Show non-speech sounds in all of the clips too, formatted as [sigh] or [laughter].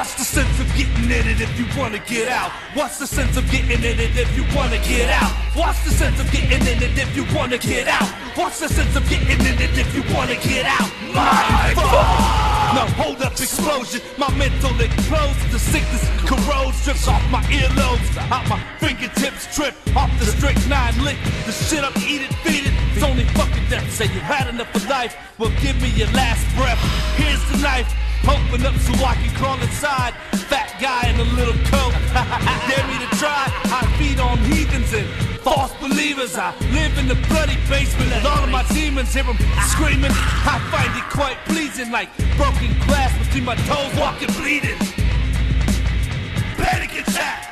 What's the sense of getting in it if you wanna get out? What's the sense of getting in it if you wanna get out? What's the sense of getting in it if you wanna get out? What's the sense of getting in it if you wanna get out? My fuck! Now hold up, explosion. My mental explodes. The sickness corrodes, drips off my earlobes, out my fingertips, trip off the strychnine lick. The shit up, eat it, feed it. It's only fucking death. Say you had enough of life. Well, give me your last breath. Here's the knife. Open up so I can crawl inside. Fat guy in a little coat. [laughs] Dare me to try. I feed on heathens and false believers. I live in the bloody basement. And all of my demons hear them screaming. I find it quite pleasing, like broken glass between my toes, walking bleeding. Panic attack.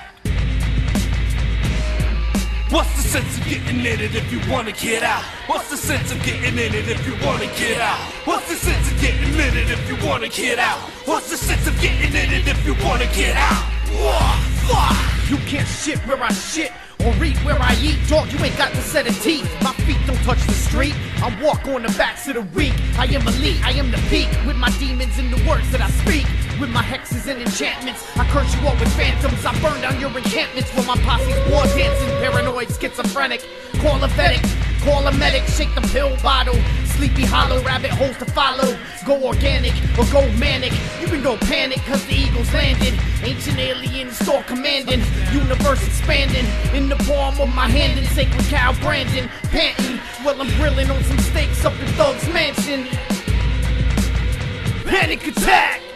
What's the sense of getting in it if you wanna get out? What's the sense of getting in it if you wanna get out? What's the sense of getting in it if you wanna get out? What's the sense of getting in it if you wanna get out? You can't shit where I shit or eat where I eat. Dog, you ain't got the set of teeth. My feet don't touch the street. I walk on the backs of the weak. I am elite, I am the peak. With my demons and the words that I speak. With my hexes and enchantments, I curse you all with phantoms. I burn down your encampments with my posse's war dancing. Paranoid, schizophrenic, call a fetic, call a medic, shake the pill bottle. Sleepy hollow, rabbit holes to follow. Go organic or go manic. You can go panic, cause the eagles landed. Ancient aliens store commanding. Universe expanding. In the palm of my hand, and sacred cow Brandon. Panting while I'm grilling on some steaks up in Thug's Mansion. Panic attack!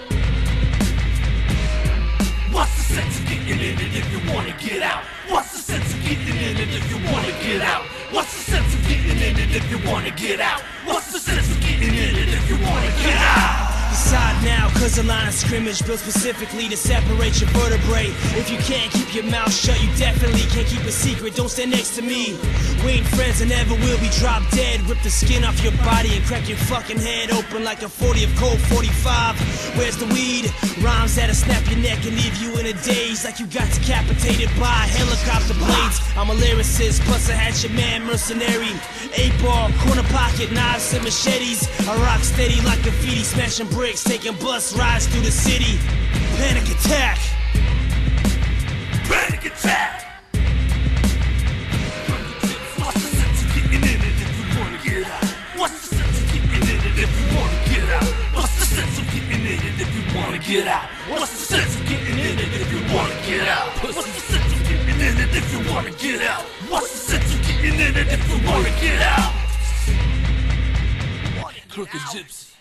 Getting in it if you wanna get out? What's the sense of getting in it if you wanna get out? What's the sense of getting in it if you wanna get out? What's cause the line of scrimmage built specifically to separate your vertebrae. If you can't keep your mouth shut, you definitely can't keep a secret. Don't stand next to me. We ain't friends and never will be. Drop dead, rip the skin off your body and crack your fucking head open like a 40 of Colt 45. Where's the weed? Rhymes that'll snap your neck and leave you in a daze like you got decapitated by helicopter blades. I'm a lyricist, plus I had your man mercenary. Eight ball, corner pocket, knives and machetes. I rock steady like graffiti, smashing bricks, taking rides through the city. Panic attack. Panic attack! What's the sense of getting in it if you wanna get out? What's the sense of getting in it if you wanna get out? What's the sense of getting in it if you wanna get out? What's the sense of getting in it if you wanna get out? What's the sense of getting in it if you wanna get out? Crooked gypsy.